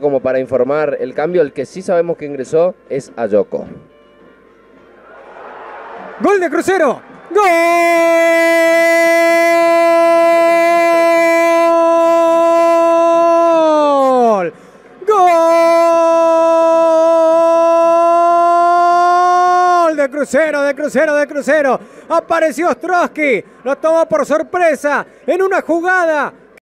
como para informar el cambio, el que sí sabemos que ingresó es Ayoko. Gol de Crucero. ¡Gol! ¡Gol! De crucero, de crucero, de crucero. Apareció Ostrowski. Lo tomó por sorpresa en una jugada